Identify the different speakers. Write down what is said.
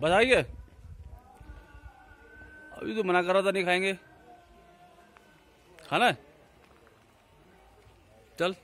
Speaker 1: बताइए। अभी तो मना कर रहा था नहीं खाएँगे। खाना है? चल।